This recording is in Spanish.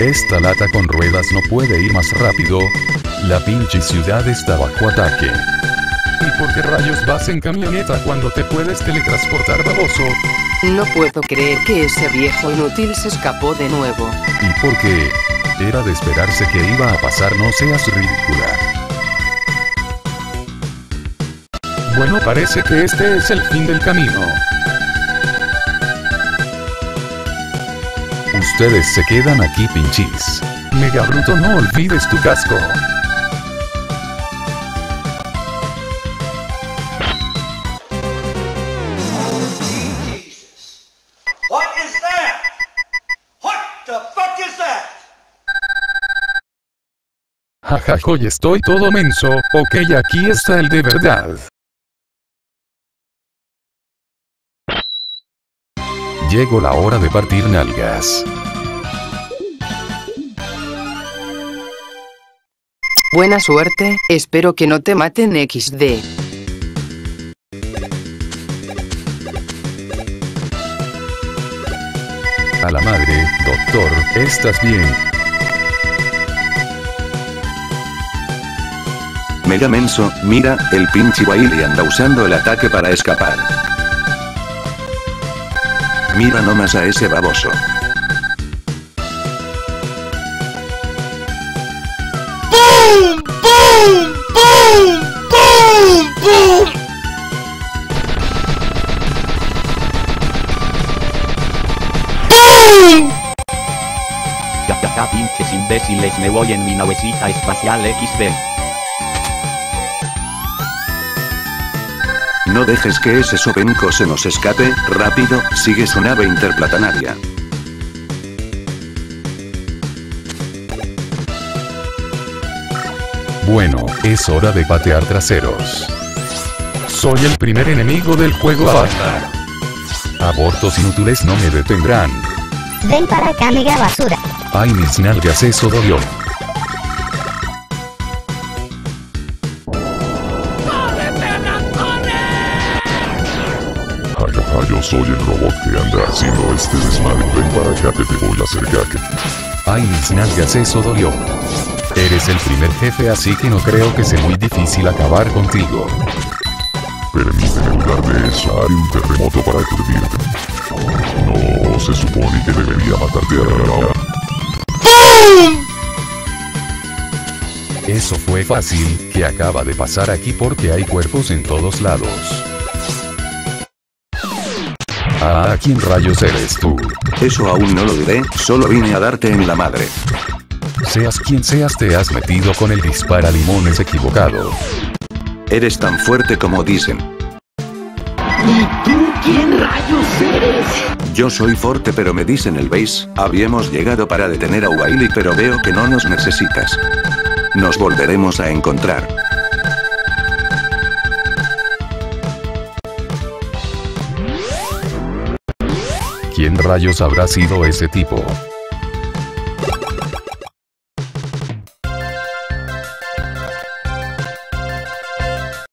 Esta lata con ruedas no puede ir más rápido. La pinche ciudad está bajo ataque. ¿Y por qué rayos vas en camioneta cuando te puedes teletransportar, baboso? No puedo creer que ese viejo inútil se escapó de nuevo. ¿Y por qué? Era de esperarse que iba a pasar, no seas ridícula. Bueno, parece que este es el fin del camino. Ustedes se quedan aquí pinchis. Mega Bruto, no olvides tu casco. What is that? What the fuck is that? Jaja, hoy estoy todo menso. Ok, aquí está el de verdad. Llegó la hora de partir nalgas. Buena suerte, espero que no te maten XD. A la madre, doctor, ¿estás bien? Mega menso, mira, el pinche Wiley anda usando el ataque para escapar. Mira nomás a ese baboso. Ya, ya, ya, pinches imbéciles, me voy en mi navecita espacial XD. No dejes que ese sobenco se nos escape, rápido, sigue su nave interplatanaria. Bueno, es hora de patear traseros. Soy el primer enemigo del juego Avatar. Abortos inútiles no me detendrán. Ven para acá, mega basura. Ay, mis nalgas, eso dolió. Jajaja, yo soy el robot que anda haciendo este desmadre. Ven para acá que te voy a hacer gaque. Ay, mis nalgas, eso dolió. Eres el primer jefe, así que no creo que sea muy difícil acabar contigo. Permíteme en lugar de eso, haré un terremoto para aturdirte. Se supone que debería matarte ahora. Eso fue fácil, que acaba de pasar aquí porque hay cuerpos en todos lados. Ah, ¿quién rayos eres tú? Eso aún no lo diré, solo vine a darte en la madre. Seas quien seas, te has metido con el dispara limones equivocado. Eres tan fuerte como dicen. Yo soy fuerte pero me dicen el base, habíamos llegado para detener a Wiley pero veo que no nos necesitas. Nos volveremos a encontrar. ¿Quién rayos habrá sido ese tipo?